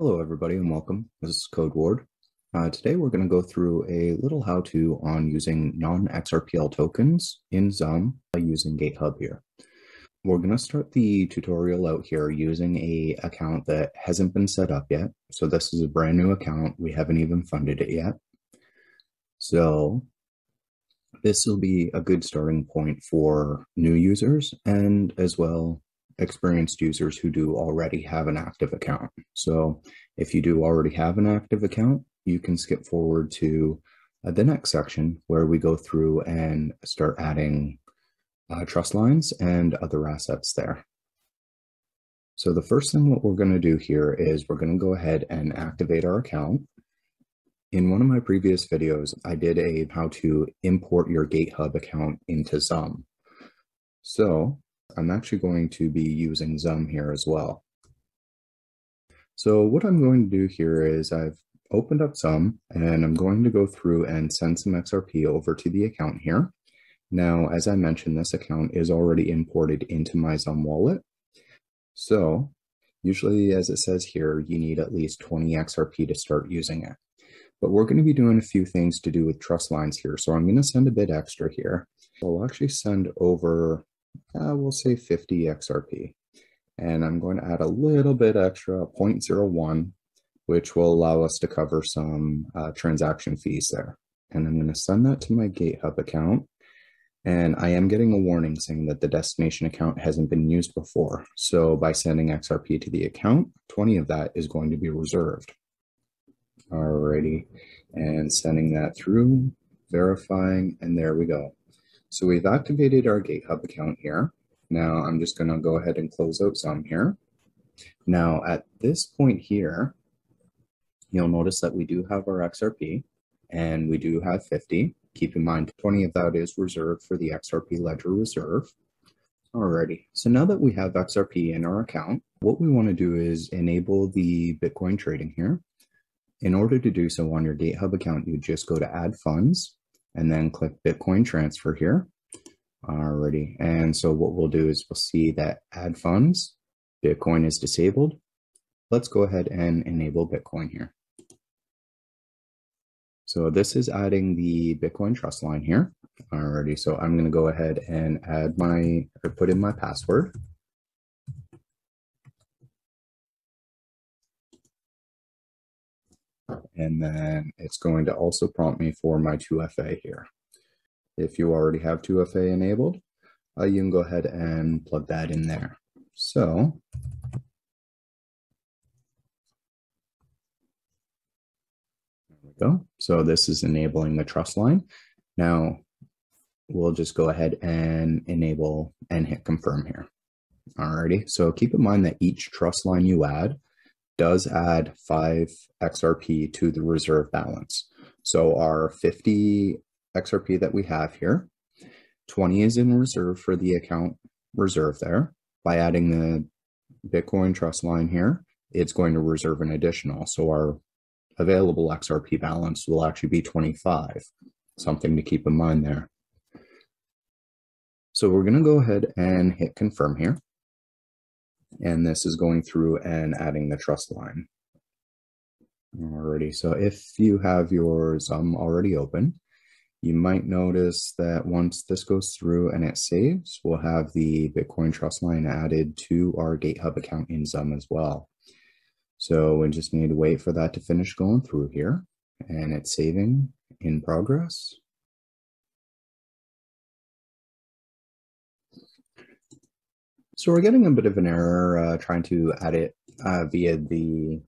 Hello, everybody, and welcome. This is Codeward. Uh, today, we're going to go through a little how-to on using non-XRPL tokens in XUMM by using GateHub here. We're going to start the tutorial out here using a account that hasn't been set up yet. So this is a brand new account. We haven't even funded it yet. So this will be a good starting point for new users and as well experienced users who do already have an active account. So if you do already have an active account, you can skip forward to uh, the next section where we go through and start adding uh, trust lines and other assets there. So the first thing what we're going to do here is we're going to go ahead and activate our account. In one of my previous videos, I did a how to import your GateHub account into XUMM. So I'm actually going to be using XUMM here as well. So what I'm going to do here is I've opened up XUMM and I'm going to go through and send some XRP over to the account here. Now, as I mentioned, this account is already imported into my XUMM wallet. So usually, as it says here, you need at least 20 XRP to start using it. But we're going to be doing a few things to do with trust lines here. So I'm going to send a bit extra here. I'll actually send over uh, we'll say 50 XRP. And I'm going to add a little bit extra, 0.01, which will allow us to cover some uh, transaction fees there. And I'm going to send that to my GateHub account. And I am getting a warning saying that the destination account hasn't been used before. So by sending XRP to the account, 20 of that is going to be reserved. Alrighty, and sending that through, verifying, and there we go. So we've activated our GateHub account here. Now I'm just going to go ahead and close out some here. Now at this point here, you'll notice that we do have our XRP and we do have 50. Keep in mind 20 of that is reserved for the XRP Ledger Reserve. Alrighty, so now that we have XRP in our account, what we want to do is enable the Bitcoin trading here. In order to do so on your GateHub account, you just go to add funds and then click Bitcoin transfer here. Alrighty, and so what we'll do is we'll see that add funds, Bitcoin is disabled. Let's go ahead and enable Bitcoin here. So this is adding the Bitcoin trust line here. Alrighty, so I'm gonna go ahead and add my, or put in my password. And then it's going to also prompt me for my 2FA here. If you already have 2FA enabled, uh, you can go ahead and plug that in there. So there we go. So this is enabling the trust line. Now we'll just go ahead and enable and hit confirm here. Alrighty, so keep in mind that each trust line you add does add 5 XRP to the reserve balance. So our 50 XRP that we have here, 20 is in reserve for the account reserve there. By adding the Bitcoin trust line here, it's going to reserve an additional. So our available XRP balance will actually be 25. Something to keep in mind there. So we're going to go ahead and hit confirm here. And this is going through and adding the trust line. Alrighty, so if you have your XUMM already open, you might notice that once this goes through and it saves, we'll have the Bitcoin trust line added to our GateHub account in XUMM as well. So we just need to wait for that to finish going through here and it's saving in progress. So we're getting a bit of an error uh, trying to add it uh, via the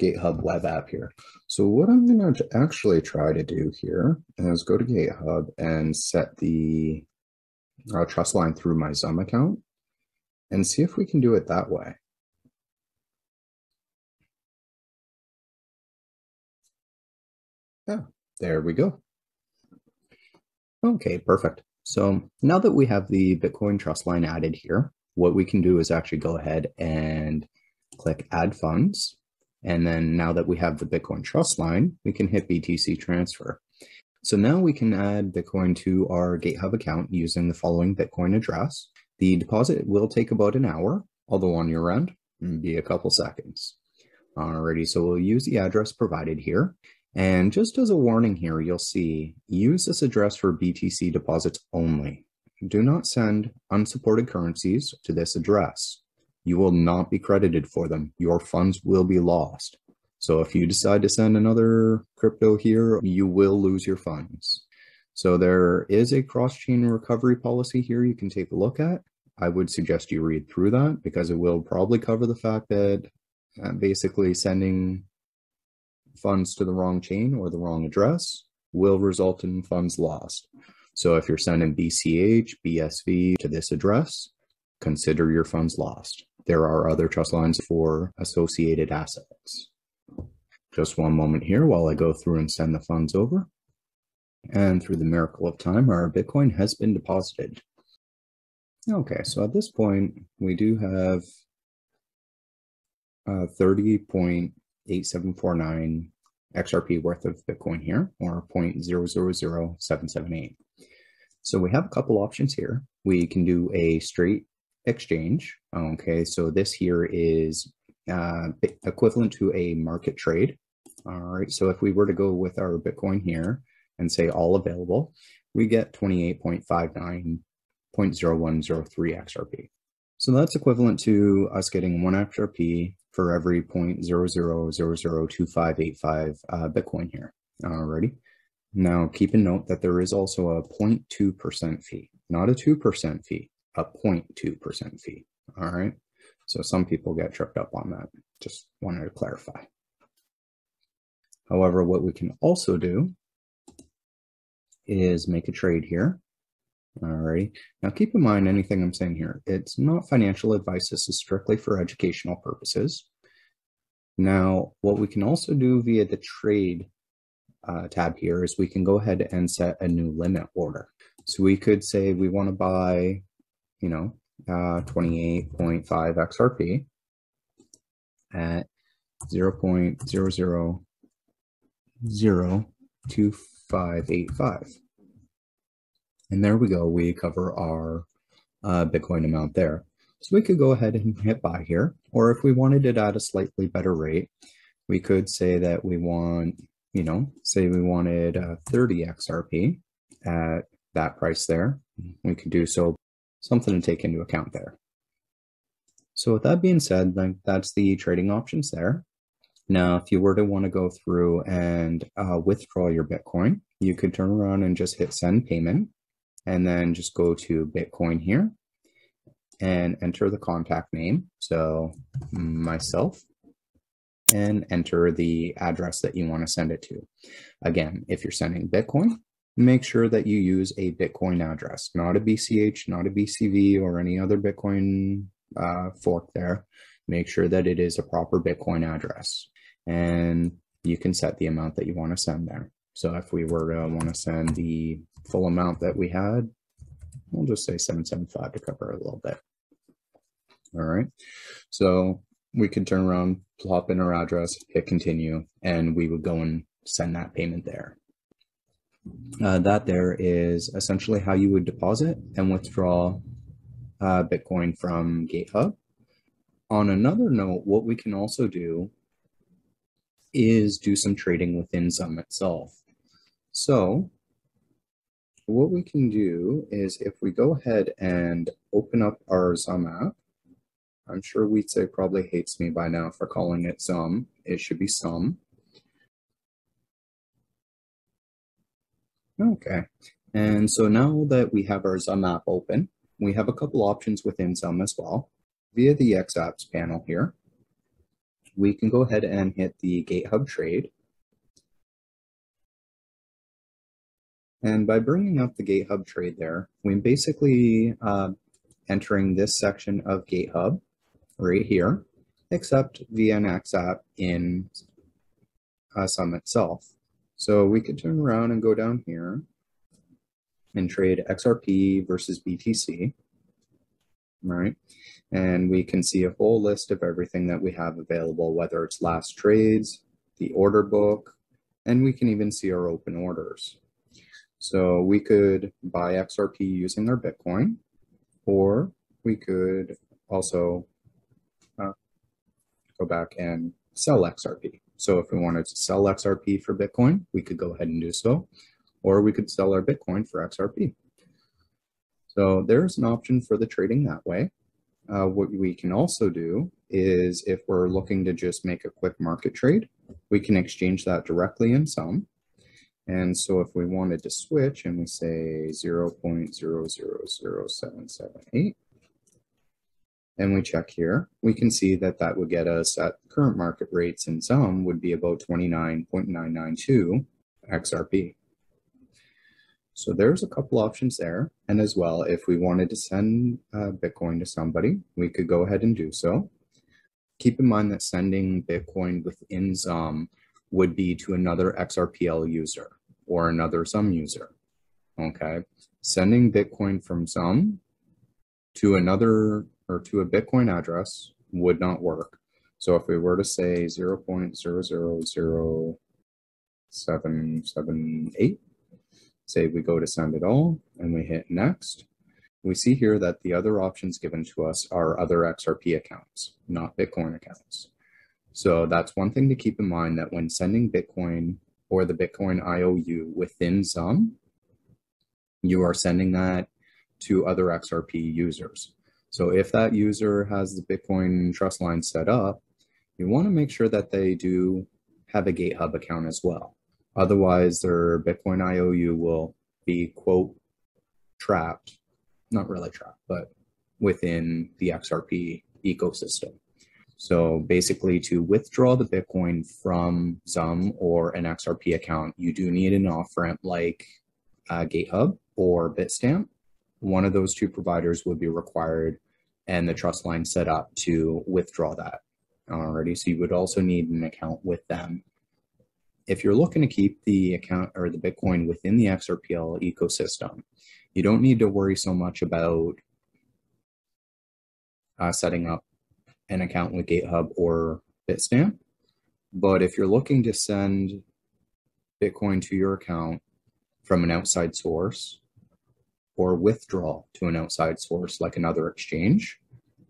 GateHub web app here. So what I'm going to actually try to do here is go to GateHub and set the uh, trust line through my XUMM account and see if we can do it that way. Yeah, there we go. Okay, perfect. So now that we have the Bitcoin trust line added here, what we can do is actually go ahead and click add funds. And then now that we have the Bitcoin trust line, we can hit BTC transfer. So now we can add Bitcoin to our GateHub account using the following Bitcoin address. The deposit will take about an hour, although on your end, be a couple seconds. Alrighty, so we'll use the address provided here. And just as a warning here, you'll see, use this address for BTC deposits only. Do not send unsupported currencies to this address. You will not be credited for them. Your funds will be lost. So if you decide to send another crypto here, you will lose your funds. So there is a cross-chain recovery policy here you can take a look at. I would suggest you read through that because it will probably cover the fact that uh, basically sending funds to the wrong chain or the wrong address will result in funds lost. So if you're sending BCH, BSV to this address, consider your funds lost. There are other trust lines for associated assets. Just one moment here while I go through and send the funds over. And through the miracle of time, our Bitcoin has been deposited. Okay, so at this point, we do have uh, 30.8749 XRP worth of Bitcoin here, or 0.000778. So we have a couple options here. We can do a straight exchange. Okay, so this here is uh, equivalent to a market trade. All right, so if we were to go with our Bitcoin here and say all available, we get 28.59.0103 XRP. So that's equivalent to us getting one XRP for every 0.00002585 uh, Bitcoin here. Alrighty. Now keep in note that there is also a 0.2% fee, not a 2% fee, a 0.2% fee. All right. So some people get tripped up on that. Just wanted to clarify. However, what we can also do is make a trade here. All right. Now keep in mind anything I'm saying here. It's not financial advice. This is strictly for educational purposes. Now, what we can also do via the trade uh, tab here is we can go ahead and set a new limit order. So we could say we want to buy, you know, uh, 28.5 XRP at 0 0.002585. And there we go. We cover our uh, Bitcoin amount there. So we could go ahead and hit buy here. Or if we wanted it at a slightly better rate, we could say that we want, you know, say we wanted uh, 30 XRP at that price there. We could do so. Something to take into account there. So with that being said, like that's the trading options there. Now, if you were to want to go through and uh, withdraw your Bitcoin, you could turn around and just hit send payment and then just go to Bitcoin here and enter the contact name. So myself and enter the address that you want to send it to. Again, if you're sending Bitcoin, make sure that you use a Bitcoin address, not a BCH, not a BSV or any other Bitcoin uh, fork there. Make sure that it is a proper Bitcoin address and you can set the amount that you want to send there. So if we were to want to send the full amount that we had, we'll just say 775 to cover a little bit. All right. So we can turn around, plop in our address, hit continue, and we would go and send that payment there. Uh, that there is essentially how you would deposit and withdraw uh, Bitcoin from GateHub. On another note, what we can also do is do some trading within XUMM itself. So what we can do is if we go ahead and open up our XUMM app, I'm sure Wietse probably hates me by now for calling it Zum. It should be Sum. Okay, and so now that we have our XUMM app open, we have a couple options within XUMM as well. Via the X apps panel here, we can go ahead and hit the GateHub trade. And by bringing up the GateHub trade there, we basically uh, entering this section of GateHub right here, except VNX app in uh, XUMM itself. So we could turn around and go down here and trade XRP versus BTC, right? And we can see a whole list of everything that we have available, whether it's last trades, the order book, and we can even see our open orders. So we could buy XRP using their Bitcoin, or we could also uh, go back and sell XRP. So if we wanted to sell XRP for Bitcoin, we could go ahead and do so, or we could sell our Bitcoin for XRP. So there's an option for the trading that way. Uh, what we can also do is if we're looking to just make a quick market trade, we can exchange that directly in XUMM. And so if we wanted to switch and we say 0 0.000778, and we check here, we can see that that would get us at current market rates in XUMM would be about 29.992 XRP. So there's a couple options there. And as well, if we wanted to send uh, Bitcoin to somebody, we could go ahead and do so. Keep in mind that sending Bitcoin within XUMM would be to another XRPL user or another XUMM user. Okay. Sending Bitcoin from XUMM to another or to a Bitcoin address would not work. So if we were to say 0.000778, say we go to send it all and we hit next, we see here that the other options given to us are other XRP accounts, not Bitcoin accounts. So that's one thing to keep in mind that when sending Bitcoin or the Bitcoin IOU within XUMM, you are sending that to other XRP users. So if that user has the Bitcoin trust line set up, you want to make sure that they do have a GateHub account as well. Otherwise, their Bitcoin IOU will be, quote, trapped, not really trapped, but within the XRP ecosystem. So basically, to withdraw the Bitcoin from XUMM or an XRP account, you do need an off ramp like uh, GateHub or Bitstamp. One of those two providers would be required and the trust line set up to withdraw that already. So you would also need an account with them. If you're looking to keep the account or the Bitcoin within the XRPL ecosystem, you don't need to worry so much about uh, setting up an account with GateHub or Bitstamp. But if you're looking to send Bitcoin to your account from an outside source or withdraw to an outside source like another exchange,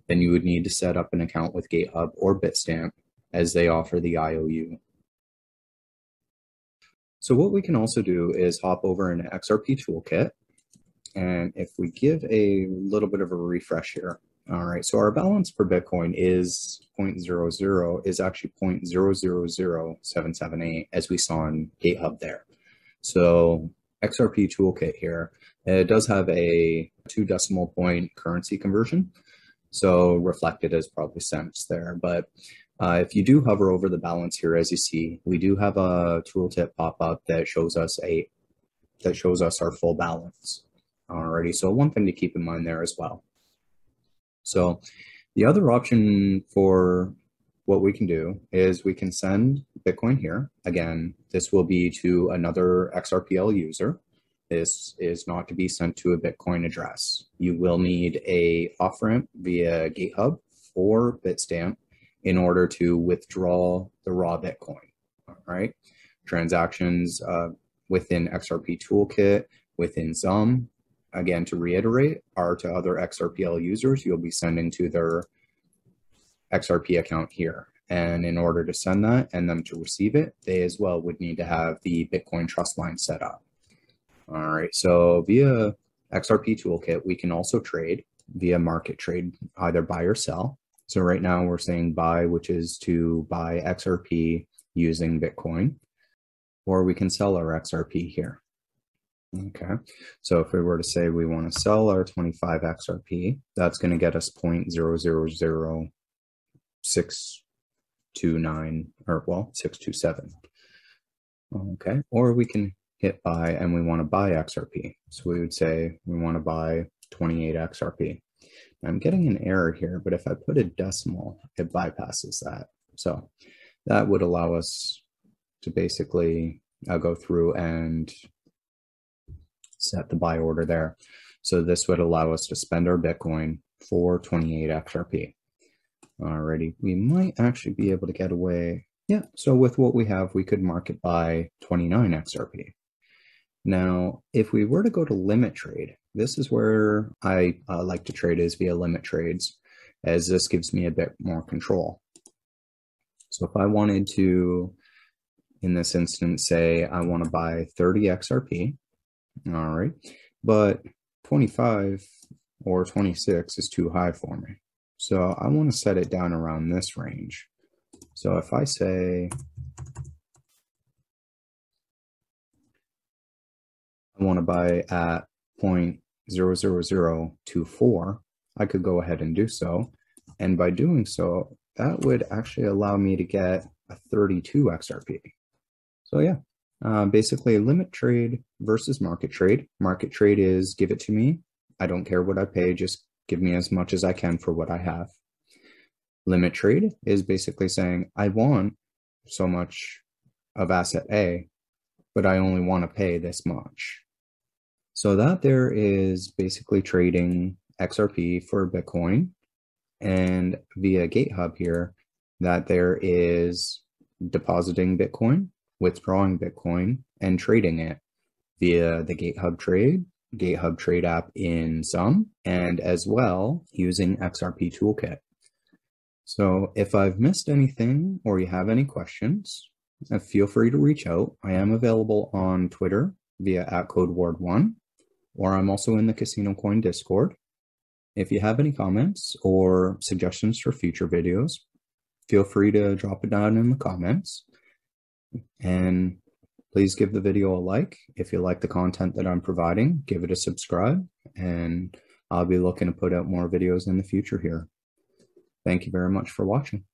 then you would need to set up an account with GateHub or Bitstamp as they offer the IOU. So what we can also do is hop over an XRP toolkit. And if we give a little bit of a refresh here, all right, so our balance for Bitcoin is 0.00 is actually 0.000778 as we saw in GateHub there. So XRP toolkit here, it does have a two decimal point currency conversion. So reflected as probably cents there. But uh, if you do hover over the balance here, as you see, we do have a tooltip pop up that shows us a that shows us our full balance already. So one thing to keep in mind there as well. So the other option for what we can do is we can send Bitcoin here. Again, this will be to another XRPL user. This is not to be sent to a Bitcoin address. You will need a off-ramp via GateHub or Bitstamp in order to withdraw the raw Bitcoin, all right? Transactions uh, within XRP Toolkit, within XUMM, again, to reiterate, are to other XRPL users, you'll be sending to their XRP account here. And in order to send that and them to receive it, they as well would need to have the Bitcoin trust line set up. All right, so via XRP Toolkit, we can also trade via market trade, either buy or sell. So right now we're saying buy, which is to buy XRP using Bitcoin, or we can sell our XRP here. Okay, so if we were to say we want to sell our 25 XRP, that's going to get us 0.000629, or well, 627. Okay, or we can hit buy and we want to buy XRP. So we would say we want to buy 28 XRP. I'm getting an error here, but if I put a decimal, it bypasses that. So that would allow us to basically uh, go through and set the buy order there. So this would allow us to spend our Bitcoin for 28 XRP. Alrighty, we might actually be able to get away. Yeah, so with what we have, we could market by 29 XRP. Now, if we were to go to limit trade, this is where I uh, like to trade is via limit trades, as this gives me a bit more control. So if I wanted to, in this instance, say I want to buy 30 XRP, all right, but 25 or 26 is too high for me. So I want to set it down around this range. So if I say I want to buy at 0.00024, I could go ahead and do so. And by doing so, that would actually allow me to get a 32 XRP. So yeah, uh, basically limit trade versus market trade. Market trade is give it to me. I don't care what I pay, just give me as much as I can for what I have. Limit trade is basically saying I want so much of asset A, but I only want to pay this much. So that there is basically trading XRP for Bitcoin and via GateHub here that there is depositing Bitcoin, withdrawing Bitcoin, and trading it via the GateHub trade, GateHub trade app in XUMM, and as well using XRP Toolkit. So if I've missed anything or you have any questions, uh, feel free to reach out. I am available on Twitter via at CodeWard1 or I'm also in the CasinoCoin Discord. If you have any comments or suggestions for future videos, feel free to drop it down in the comments. And please give the video a like. If you like the content that I'm providing, give it a subscribe. And I'll be looking to put out more videos in the future here. Thank you very much for watching.